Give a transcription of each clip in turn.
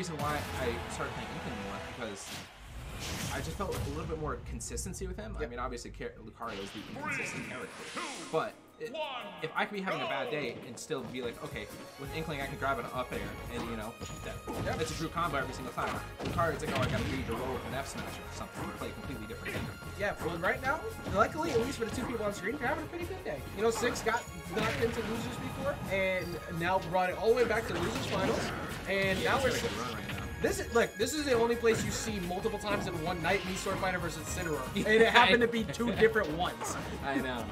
reason why I started playing Inkling more because I just felt a little bit more consistency with him. I mean, obviously, Lucario is the inconsistent character, but it, if I could be having a bad day and still be like, okay, with Inkling I can grab an up air and you know, that, that's a true combo every single time. Lucario, it's like, oh, I gotta read the roll with an F smash or something and play a completely different game. Yeah, well, right now, luckily, at least for the two people on screen, they're having a pretty good day. You know, Six got knocked into losers before, and now brought it all the way back to losers finals, and now we're. it's got a good run right now. This is look. This is the only place you see multiple times in one night Mii Sword Fighter versus Incineroar, and it happened to be two different ones. I know.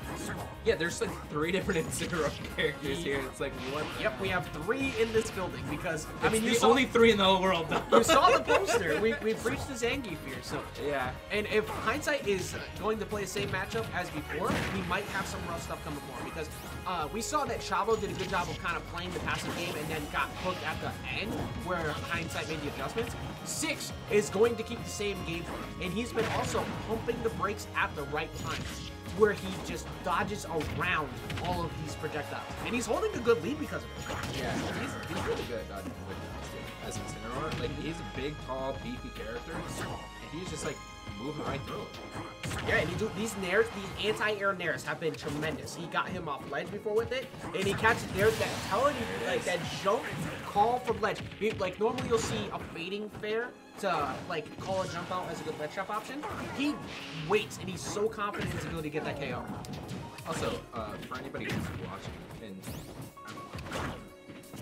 Yeah, there's like three different Incineroar characters here. It's like what? Yep, we have three in this building because I I mean you saw only three in the whole world. Though. you saw the poster. We we breached the Zangief here, so yeah. And if hindsight is going to play the same matchup as before, we might have some rough stuff coming for him because uh, we saw that Chavo did a good job of kind of playing the passive game and then got hooked at the end where hindsight made the adjustments. Six is going to keep the same game plan, and he's been also pumping the brakes at the right times where he just dodges around all of these projectiles. And he's holding a good lead because of it. Yeah, he's, he's really good at dodging with as Incineroar. Like he's a big, tall, beefy character, and he's just like moving right through. Yeah, and he do these nairs, these anti-air nairs have been tremendous. He got him off ledge before with it, and he catches there that telling you like that jump call from ledge. Like normally you'll see a fading fair to like call a jump out as a good ledge trap option. He waits and he's so confident in his ability to get that KO. Also, uh, for anybody who's watching, and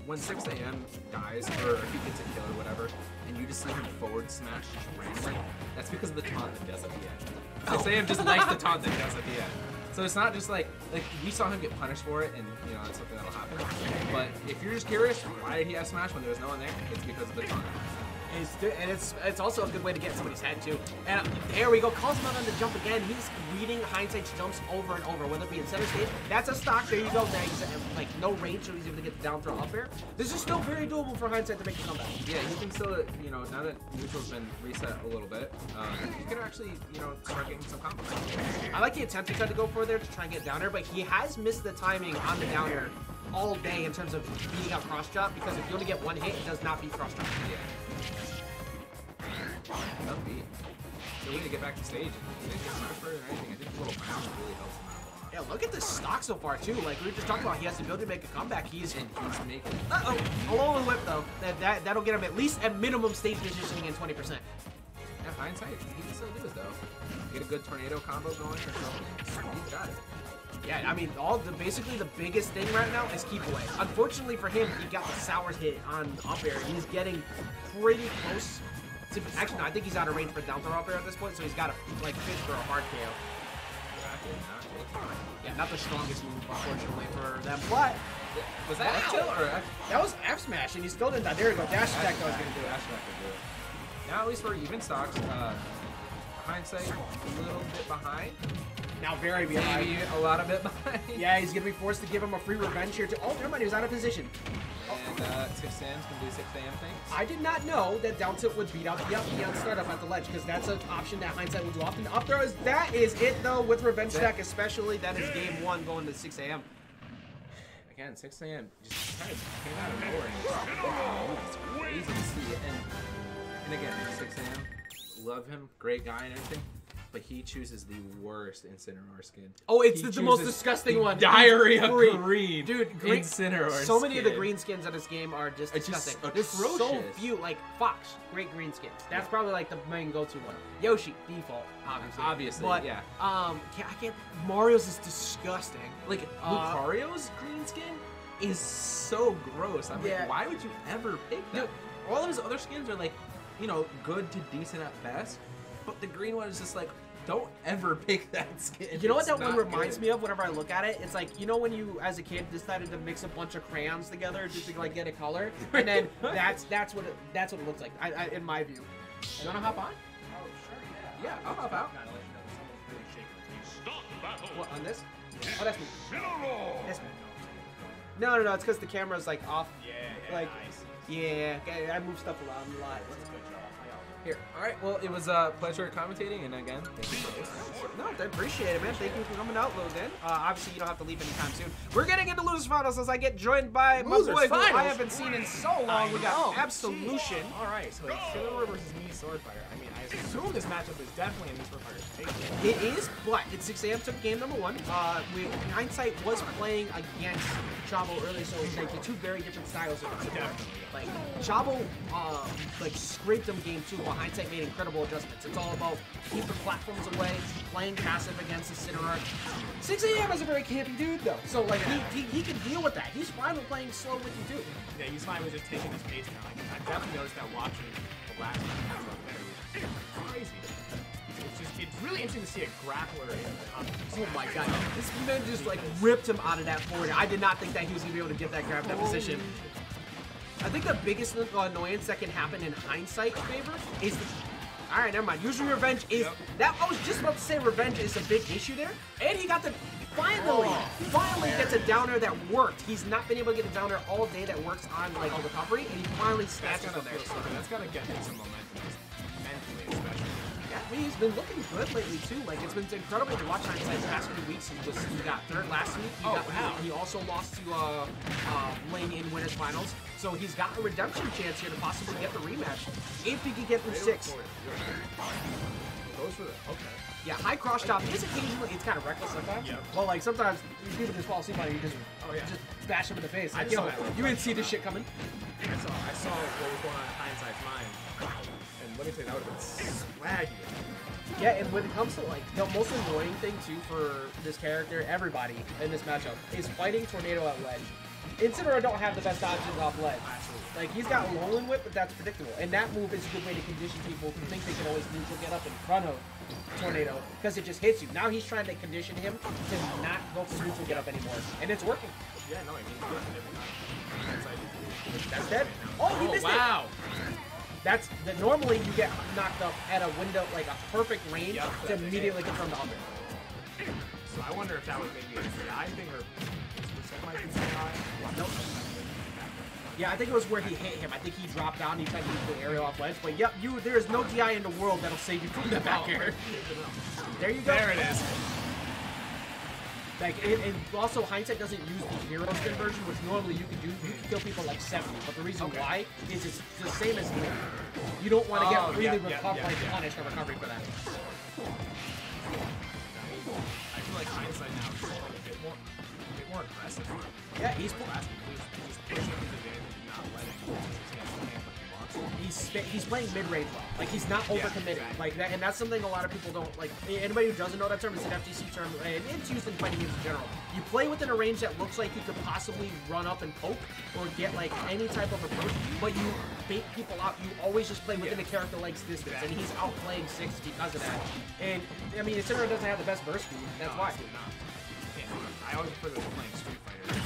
when 6 a.m. dies or if he gets a kill or whatever, and you just see him forward smash just randomly, that's because of the taunt that does at the end. 6 a.m. just likes the taunt that does at the end. So it's not just like like we saw him get punished for it, and you know that's something that'll happen. But if you're just curious, why did he have smash when there was no one there? It's because of the taunt. It's, and it's it's also a good way to get somebody's head too. And there we go, calls him out on the jump again. He's reading hindsight jumps over and over, whether it be in center stage. That's a stock. There you go. There he's uh, like no range, so he's able to get the down throw up air. This is still very doable for hindsight to make a comeback. Yeah, he can still, you know, now that neutral's been reset a little bit, um, he can actually, you know, start getting some combos. I like the attempt he tried to go for there to try and get down air, but he has missed the timing on the down air all day in terms of beating out cross chop because if you only get one hit, it does not beat cross chop. Yeah. That'll be. The way to get back to stage, and he didn't get smash further or anything. I think the little bounce really helps him out. Yeah, look at this stock so far too. Like we were just talking about, he has the ability to make a comeback. He's And he's making. Uh oh, Alolan Whip though. That, that that'll get him at least at minimum stage positioning in 20%. Yeah, hindsight, he can still do it though. Get a good tornado combo going or something. He's got it. Yeah, I mean, all the basically the biggest thing right now is keep away. Unfortunately for him, he got the sours hit on up air. He's getting pretty close. To, actually, no, I think he's out of range for down throw up air at this point, so he's got to like fish for a hard KO. Yeah, not the strongest move, unfortunately for them. But Was that F tilt or F? that was F smash, and he still didn't die. There we go, dash attack. That was gonna do it. Dash attack do it. Now at least for even stocks, uh, hindsight a little bit behind. Now very behind. Maybe a lot of bit behind. Yeah, he's gonna be forced to give him a free revenge here. To oh, never mind, he was out of position. And uh, 6 Sam's can do 6 a.m. things. I did not know that down tilt would beat out the up on startup at the ledge because that's an option that hindsight will do often. Up throws. that is it though with revenge stack especially. That is game one going to 6 a.m. Again, 6 a.m. just kind of came out of nowhere. It's crazy to see it. And, and again, 6 a.m. Love him, great guy and everything. But he chooses the worst Incineroar skin. Oh, it's the, the most disgusting one. Diarrhea Green. green, Dude, green, Incineroar so many of the green skins in this game are just It's just disgusting. There's so few, like Fox, great green skins. That's probably like the main go-to one. Yoshi, default, obviously. Obviously, but, yeah. Um, I can't. Mario's is disgusting. Like Uh, Lucario's green skin is so gross. I'm Yeah. like, why would you ever pick that? Dude. All of his other skins are like, you know, good to decent at best, but the green one is just like, don't ever pick that skin. You know what that one reminds good. me of whenever I look at it? It's like, you know when you as a kid decided to mix a bunch of crayons together just to like get a color? And then that's that's what it that's what it looks like, I, I, in my view. You wanna hop on? Oh, sure, yeah, Yeah, I'll hop out. What, on this? Oh that's me. That's me. No no no, it's because the camera's like off. Yeah, yeah, Like nice. yeah, okay, I move stuff around a lot. That's a good job. Here. All right. Well, it was a pleasure commentating, and again, thank you for listening. No, I appreciate it, man. Thank you for coming out, Logan. Uh, obviously, you don't have to leave anytime soon. We're getting into Losers Finals as I get joined by Losers my boy who I haven't seen in so long. we got know. Absolution. All right, so it's Silver versus Mii Swordfighter. I mean, I assume this matchup is definitely in Mii Swordfighter's favor. It is, but it's 6 a.m. took game number one. Uh, we, hindsight, was playing against Chavo earlier, so it's like the two very different styles of Definitely. Like Chavo, uh, like scraped them game two, while hindsight made incredible adjustments. It's all about keeping platforms away, playing passive against the Cinerock. 6 a.m. is a very campy dude, though, so like he, he, he can deal with that. He's fine with playing slow with you too. Yeah, he's fine with just taking his pace now. Like, I definitely noticed that watching the last matchup there. It was crazy. It's just, it's really interesting to see a grappler in the. Oh my god, this man just like ripped him out of that forward. I did not think that he was gonna be able to get that grab that position. I think the biggest annoyance that can happen in hindsight favor is the. All right, never mind. Usually revenge is Yep. that. I was just about to say revenge is a big issue there, and he got the finally, Oh, finally gets a downer that worked. He's not been able to get a downer all day that works on like recovery, and he finally snatches gotta there. That's gotta get him some momentum, been looking good lately too. Like it's been incredible to watch hindsight the past few weeks. He was he got third last week. He Oh, got, wow. He, also lost to uh, uh, Lane in winners finals. So he's got a redemption chance here to possibly get the rematch if he can get through six. Goes for the okay. Yeah, high cross chop is occasionally it's kind of reckless sometimes. Yep. Well, like sometimes people just fall asleep on you, just Oh, yeah. just bash him in the face. I Like, just yo, you didn't see this shit coming. I saw I saw what was going on in hindsight's mind. And let me tell you, that would have been swaggy. Yeah, and when it comes to like the most annoying thing too for this character, everybody in this matchup is fighting Tornado at ledge. Incineroar don't have the best options off ledge. Like he's got Alolan Whip, but that's predictable. And that move is a good way to condition people who think they can always neutral get up in front of Tornado because it just hits you. Now he's trying to condition him to not go for neutral get up anymore, and it's working. Yeah, no, I mean, good and every time. Hindsight. That's dead. Oh, he Oh, missed it. Oh, wow. That's that. Normally you get knocked up at a window like a perfect range Yep, to immediately confirm the upper. So I wonder if that was maybe a DI thing or might be so high. Nope. Yeah, I think it was where he hit him. I think he dropped down. And he tried to use the aerial off ledge. But yep, you there is no DI in the world that'll save you from the back oh. air. There you go. There it is. Like, and, and also hindsight doesn't use the hero spin version, which normally you can do. You can kill people like 70. But the reason Okay. why is it's the same as Link. You don't want to get Oh, really yeah, yeah, recover, yeah, like yeah. punished or recovery for that. I feel like hindsight now is a bit more, a bit more aggressive. Yeah, he's Last he's he's playing mid range well. Like he's not Yeah, overcommitting. exactly. Like that, and that's something a lot of people don't like. Anybody who doesn't know that term, it's an FTC term, and it's used in fighting games in general. You play within a range that looks like you could possibly run up and poke or get like any type of approach, but you bait people out. You always just play within Yeah. a character like's distance, and he's outplaying six because of that. And I mean, Incineroar doesn't have the best burst speed. That's No, why. not. Yeah, I always refer to it playing Street Fighter.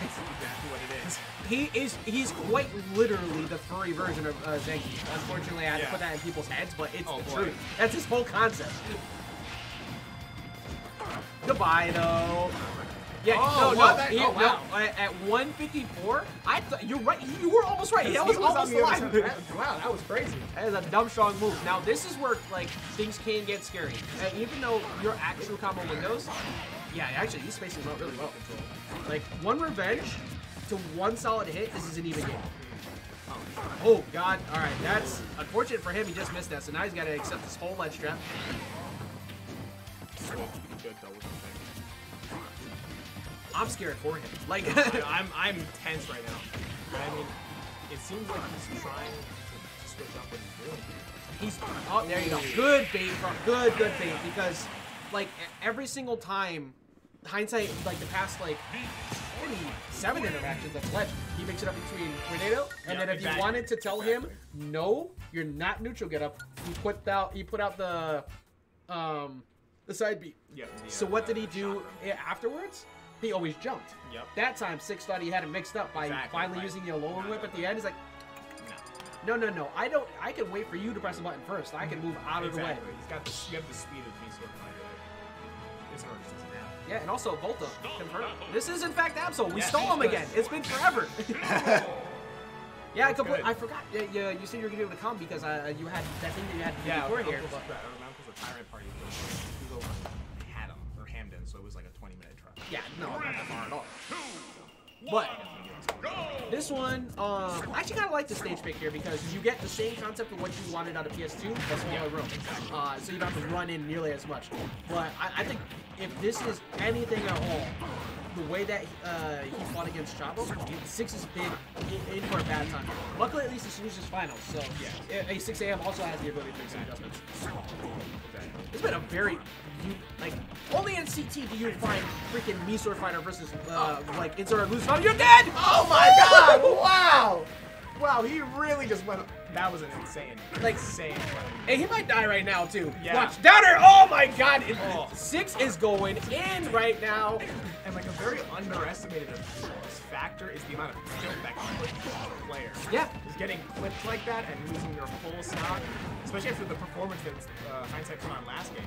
That's exactly what it is. He is he's quite literally the furry version of uh, Zangief. Unfortunately, I had to put that in people's heads, but it's Oh, the boy. truth. That's his whole concept. Goodbye, though. Yeah, Oh, no, no, he- Oh, wow. no, At, at 154, I thought you're right. You were almost right. That was, on almost line. That- Wow, that was crazy. That is a dumb strong move. Now this is where like things can get scary. Uh, even though your actual combo windows, yeah, actually these spaces out really well. controlled. Like one revenge to one solid hit, this is an even game. Oh god, alright, that's unfortunate for him, he just missed that, so now he's gotta accept this whole ledge trap. Good though with the thing. I'm scared for him. Like I'm I'm tense right now. But I mean, it seems like he's trying to switch up what he's doing. He's oh there you go. Good bait from good good bait because like every single time hindsight like the past like seven interactions of ledge he makes it up between tornado and Yeah, then if exactly. you wanted to tell him no you're not neutral get up he put out he put out the um the side beat Yeah. the, so uh, what did he uh, do shotgun. a- afterwards he always jumped Yep. that time six thought he had it mixed up by Exactly, finally right. using the lower whip at the end he's like No. no no i don't i can wait for you to press the button first i can move out of the way. He's got the you have the speed of Mii Swordfighter. This one just doesn't have. Yeah, and also Volta confirmed. This is in fact Absol. We Yeah, stole him she's again. It's been forever. Yeah, I compl- I forgot. Yeah, yeah, you said you were gonna be able to come because uh, you had that thing that you had to do Yeah, before here. But, uh, Uncle's retirement party was, was over in Haddam or Hamden, so it was like a 20 minute truck. yeah, no, not that far at all. But this one, um, I actually kind of like the stage pick here because you get the same concept of what you wanted out of PS2, but smaller room. Uh, so you don't have to run in nearly as much. But I, I think if this is anything at all, the way that uh, he fought against Chavo, six is big in, in for a bad time. Luckily, at least the Solutions finals, so Yeah. a, a 6 a.m. also has the ability to make some adjustments. It's been a very, you, like, only in CT do you find freaking Mii sword fighter versus, uh, like, insert or lose. Oh, you're dead! Oh my god! Wow! Wow, he really just went. That was an insane, Like- insane. And he might die right now, too. Yeah. Watch, Downer! Oh my god! It- Oh. Six is going in right now. And like a very underestimated factor is the amount of skill that put a player. Yeah. Just getting clipped like that and losing your full stock, especially after the performance that uh, hindsight put on last game.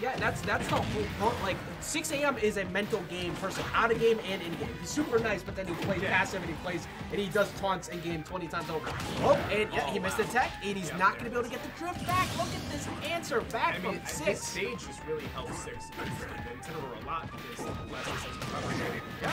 Yeah, that's that's the whole point. Like, 6 a.m. is a mental game person, out of game and in game. He's super nice, but then he plays Yeah. passive and he plays and he does taunts in game 20 times over. Oh, and yeah, he Oh, missed wow. the tech, and he's Yeah, not going to be able to get the drift back. Look at this answer back I mean, from this six. stage just really helps six Incineroar a lot because less is. Yeah.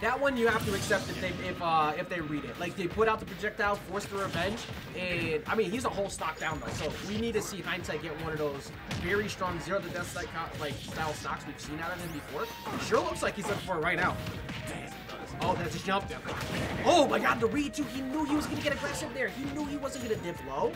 That one you have to accept if they if uh if they read it. Like they put out the projectile, force the revenge, and I mean he's a whole stock down though. So we need to see hindsight get one of those very strong zero to death like like style stocks we've seen out of him before. Sure looks like he's looking for it right now. Oh, that's a jump. Oh my god, the read too. He knew he was gonna get aggressive there. He knew he wasn't gonna dip low.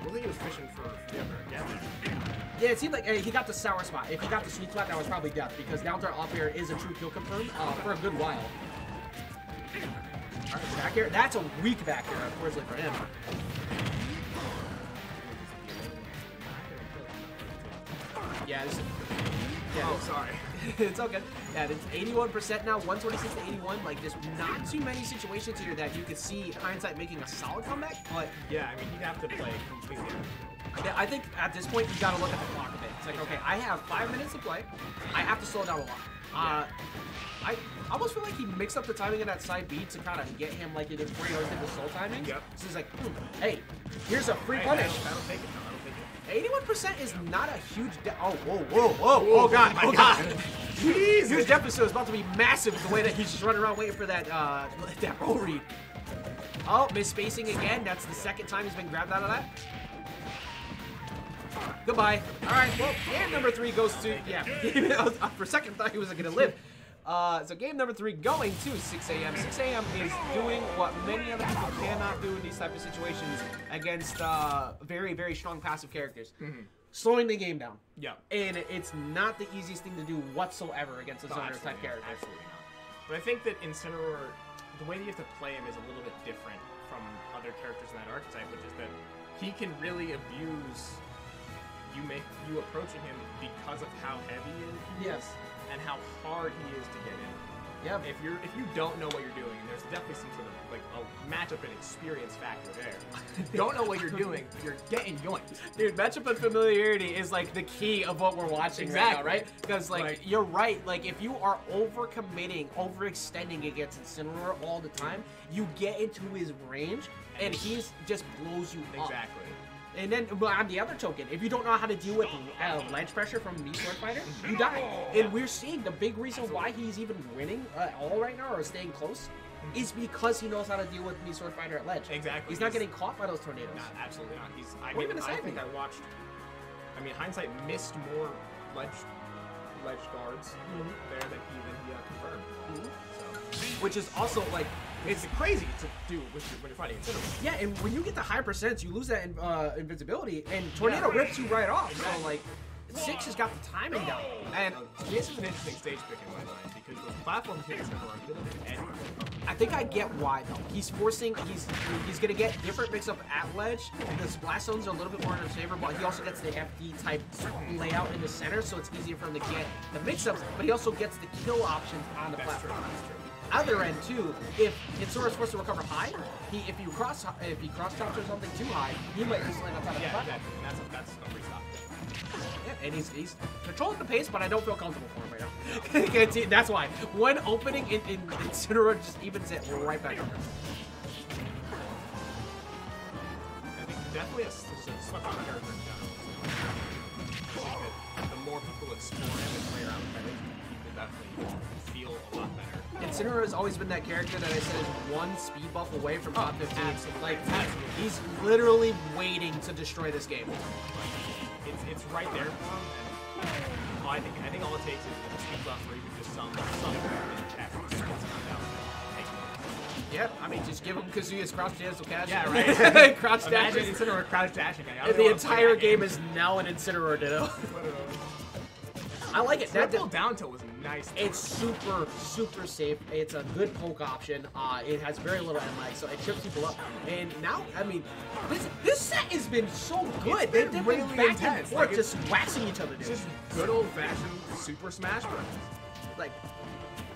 I think he was fishing for the again. Yeah, it seemed like he got the sour spot. If he got the sweet spot, that was probably death because down throw up air is a true kill confirm uh, for a good while. All right, back air. That's a weak back air, unfortunately for him. Yeah, this, yeah, Oh, sorry. it's okay. Yeah, it's 81% now, 126 to 81. Like, there's not too many situations here that you could see hindsight making a solid comeback, but Yeah, I mean, you'd have to play completely. yeah, I think at this point you gotta look at the clock a bit. It's like, okay, I have five minutes to play. I have to slow down a lot. Uh, I almost feel like he mixed up the timing of that side beat to kind of get him like he did before he always did the soul timing. Yep. So he's like, hmm, hey, here's a free punish. That'll, that'll 81% is not a huge de- Oh, whoa, whoa, whoa. Oh, God. Oh, God. God. Jeez. Huge deficit is about to be massive the way that he's just running around waiting for that, uh, that roll read. Oh, miss spacing again. That's the second time he's been grabbed out of that. Goodbye. All right, well, game number three goes to, yeah, for a second thought he wasn't going to live. Uh, so game number three going to 6 a.m. 6 a.m. is doing what many other people cannot do in these type of situations against uh, very, very strong passive characters. Slowing the game down. Yeah. And it's not the easiest thing to do whatsoever against a zoner type character. Absolutely not. But I think that Incineroar, the way that you have to play him is a little bit different from other characters in that archetype, which is that he can really abuse you make you approaching him because of how heavy he is Yes. And how hard he is to get in. Yep. If you're if you don't know what you're doing, and there's definitely some sort of like a matchup and experience factor there. don't know what you're doing, you're getting yoinked. Dude, matchup and familiarity is like the key of what we're watching right now, right? Because like, Like- you're right. Like if you are overcommitting, overextending against Incineroar all the time, you get into his range, and he's just blows you up. Exactly. And then, but on the other token, if you don't know how to deal with uh, ledge pressure from Mii sword fighter, you die. And we're seeing the big reason why he's even winning at all right now or staying close is because he knows how to deal with Mii sword fighter at ledge. Exactly. He's not getting caught by those tornadoes. Not absolutely not. He's. I mean, I think. I watched. I mean, hindsight missed more ledge ledge guards Mm-hmm. there than he than he uh, confirmed. So Which is also like, it's crazy to do when you're, when you're fighting Incineroar. yeah, and when you get the high percents, you lose that in, uh, invincibility, and tornado Yeah. rips you right off. Exactly. So like, six has got the timing down. And this is an interesting stage pick in my mind because those platforms here Incineroar are a little bit. I think I get why though. He's forcing. He's he's gonna get different mix up at ledge. The splash zones are a little bit more in his favor, but he also gets the FD type layout in the center, so it's easier for him to get the mix ups. But he also gets the kill options on the That's true. platform. Other end too, if Incineroar is forced to recover high, he if you cross if he cross chops or something too high, he might just land on top of the Yeah, platform. And that's a, that's a free stop. Yeah, and he's, he's controlling the pace, but I don't feel comfortable for him right now. That's why. One opening in, in Incineroar just evens it right back up. I think definitely a, a slept on character in general. I think that the more people explore him and play around with definitely feel a lot better. Incineroar has always been that character that I said is one speed buff away from top 15. absolutely. Like, Absolutely. he's literally waiting to destroy this game. It's it's right there for him. And, well, I think I think all it takes is a speed buff or even just some some in the chat. It's come down. Take it. Yeah, I mean, just give him Kazuya's crouch dance will catch. Yeah, right. crouch dash. of a crouch dashing. I And don't the entire that game is now an Incineroar Ditto. I like it. That, Triple down tilt was nice. It's super, super safe. It's a good poke option. Uh, it has very little M lag, so it trips people up. And now, I mean, this this set has been so good. It's They've been been really back intense. and forth, Like, just waxing each other, dude. just good old fashioned Super Smash Bros. Like,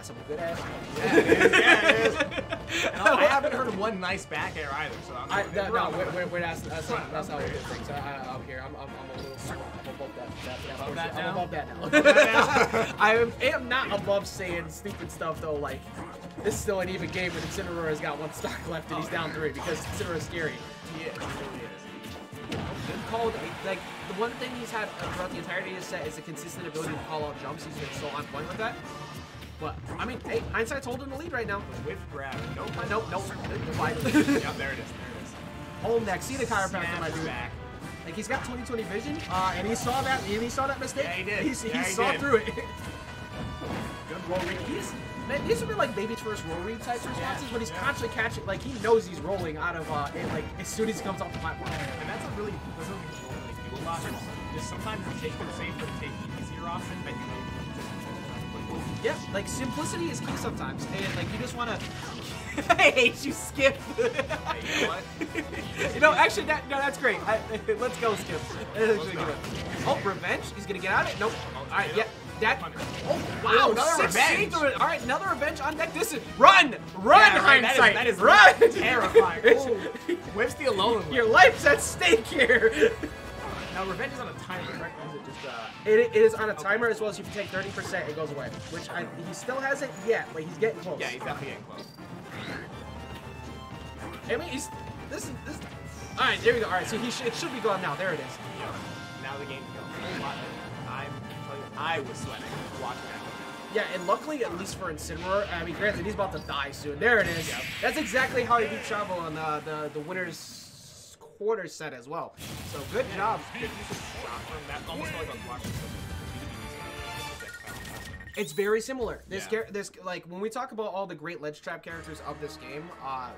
some good ass. Yeah, it is. Yeah, it is. I haven't heard one nice back air either. So I'm I, we're no, no, on the- we're, we're, we're, that's, that's, Right, that's how we right. do things. I, I, I'm here. I'm, I'm, I'm a little I'm above that. that, that Above that I'm now? above that now. I am, am not above saying stupid stuff, though. Like, this is still an even game, but Incineroar has got one stock left and he's down three because Incineroar is scary. He is. He really is. Called, like, the one thing he's had throughout the entirety of his set is a consistent ability to call out jumps. He's been so on point with that. But, I mean, hey, hindsight's holding the lead right now. Whiff grab. Nope. Uh, Nope, nope. Yep, there it is. There it is. Home neck. See the chiropractor, my dude. back. Like he's got 20/20 vision, uh, and he saw that, and he saw that mistake. Yeah, he did. He's, Yeah, he he saw did. through it. Good roll read. He's, man, these been like baby's first roll read type responses, but he's yeah. constantly catching. Like he knows he's rolling out of, uh, and like as soon as he comes off the platform. And that's a really doesn't really do a lot. Just sometimes take the safer, take the easier option, but you know. Yeah, like simplicity is key sometimes, and like you just want to. I hate you, Skip. You know what? you know, actually, that no, that's great. I, let's go, Skip. That's actually go. Oh, revenge. He's gonna get out of it. Nope. Oh, All right, yeah. That. Oh wow! Another revenge. All right, another revenge on deck. This is run, run, Yeah, right, that is- hindsight. that is run. terrifying. Whips the alone. Your life's at stake here. Now revenge is on a timer, correct? It just uh? It, it is on a timer as well as if you take 30%, it goes away. Which I, he still hasn't yet, but he's getting close. Yeah, he's definitely getting close. I mean, he's this is this. All right, there we go. All right, so he sh it should be gone now. There it is. Yeah. Now the game's going a whole lot better. I'm telling you, I was sweating watching that. Yeah, and luckily, at least for Incineroar, I mean, granted, he's about to die soon. There it is. Yep. That's exactly how he beat Chavo on uh, the the winner's quarter set as well. So good job. Good use of shot from that. Almost felt like I was watching some It's very similar. This Yeah. this like when we talk about all the great ledge trap characters of this game, uh,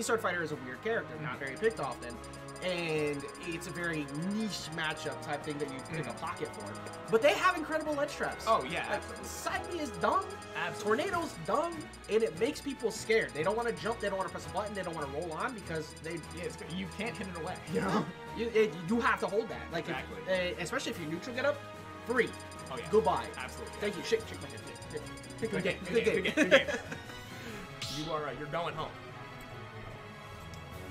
Sword Fighter is a weird character, not very picked often, and it's a very niche matchup type thing that you pick a pocket for. But they have incredible ledge traps. Oh, yeah, like, absolutely. Side B is dumb. Absolutely. Tornado's dumb, and it makes people scared. They don't want to jump. They don't want to press a button. They don't want to roll on because they. Yeah. You can't hit it away. You know? You, it, you have to hold that. Like, if- uh, especially if you neutral get up, free. Oh yeah. Goodbye. Absolutely. Thank you. Shake, shake my head. Good, game. Good game. good game. You are. Uh, you're going home.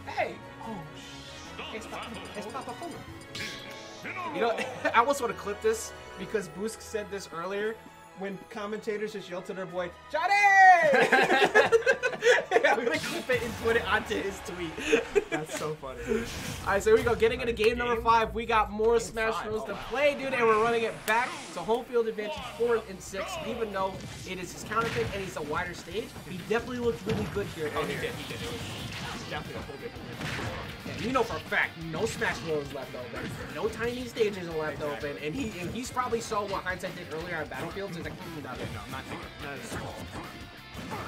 Hey. Oh. It's it's Papa Puma. You know, I almost want to clip this because Boosk said this earlier when commentators just yelled to their boy, Johnny! I'm gonna clip it and put it onto his tweet. That's so funny. All right, so here we go. Getting into game number five. We got more Smash Bros. oh, to play, dude, and we're running it back to home field advantage four and six. Even though it is his counter pick and he's a wider stage, he definitely looked really good here. Oh, he did. He did. It was definitely a whole different. And you know for a fact, no Smash Bros left open, no tiny stages are left Exactly. open, and he and he's probably saw what Hindsight did earlier on Battlefields. He's like, mm, not Yeah, no, I'm not taking it.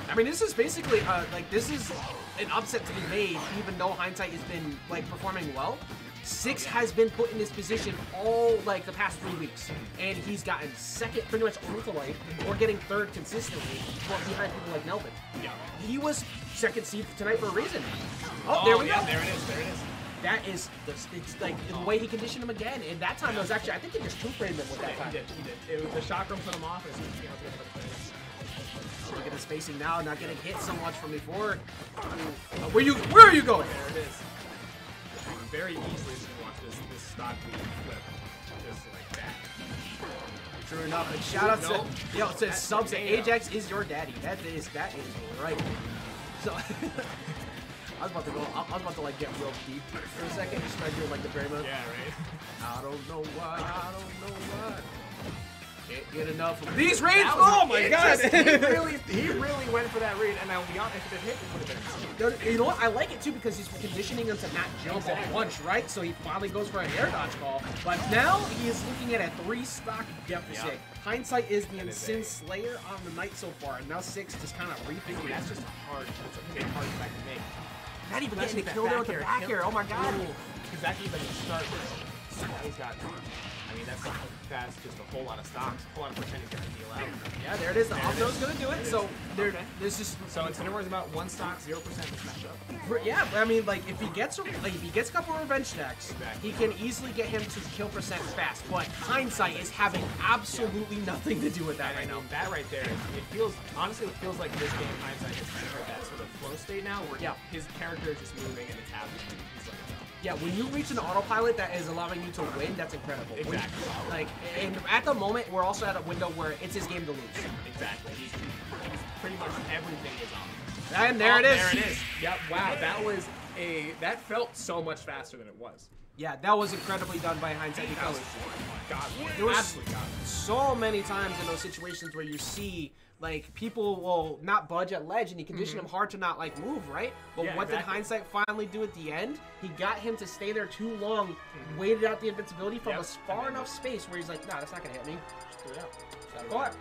I mean, this is basically uh, like this is an upset to be made, even though Hindsight has been like performing well. Six has been put in this position all like the past three weeks, and he's gotten second, pretty much all the light, or getting third consistently, well, behind people like Melvin. Yeah. He was second seed tonight for a reason. Oh, there we yeah, go. There it is. There it is. That is the it's like the way he conditioned him again, and that time it was actually I think they just two framed him with that Yeah, time. he did. He did. It was the chakram put him off. Look at the spacing now, not getting hit so much from before. Uh, where you? Where are you going? There it is. Very easily you can watch this this stock flip. Just like that. True enough. And shout out No. to yo, it says subs. potato. Ajax is your daddy. That is that is right. So I was about to go. I was about to like get real deep for a second. Just start doing like the Draymond. Yeah, right. I don't know why. I don't know why. Can't get enough of these was Oh my god. he really, he really went for that read, and I'll be honest, if it hit, it would have been. You know what? I like it too because he's conditioning him to not jump at Exactly. once, right? So he finally goes for an air dodge call. But now he is looking at a three stock deficit. Yeah. Hindsight is the That is Ensign a- Slayer on the night so far, and now six just kind of rethinking. That's just a hard, that's a big hard fact to make. not even Especially getting killed there with the back air. Oh my god. Gave them a start with. He's got. I mean, that's that's just a whole lot of stocks, a whole lot of percent he's gonna deal out. Yeah, there it is. The There up is. gonna do it. It So there, Okay. this is So Incineroar is about one stock, zero percent this matchup. Yeah, I mean, like if he gets like if he gets a couple revenge stacks, Exactly. he can easily get him to kill percent fast. But hindsight is having absolutely nothing to do with that And I right now. that right there, it feels honestly, it feels like this game hindsight is entered that sort of flow state now, where Yeah. his character is just moving and it's happening. He's like. Yeah, when you reach an autopilot that is allowing you to win, that's incredible. When- Exactly. like, and at the moment, we're also at a window where it's his game to lose. exactly. He's, he's pretty much everything is on. And there Oh, it is. There it is. Yep. Wow. That was a that felt so much faster than it was. Yeah, that was incredibly done by hindsight because God. There was- so many times in those situations where you see like people will not budge at ledge and you condition him hard to not like move, right? But Mm-hmm. Yeah, what did hindsight finally do at the end? He got him to stay there too long, waited out the invincibility from Mm-hmm. Yep, a far enough space where he's like, nah, that's not gonna hit me. Just threw it out.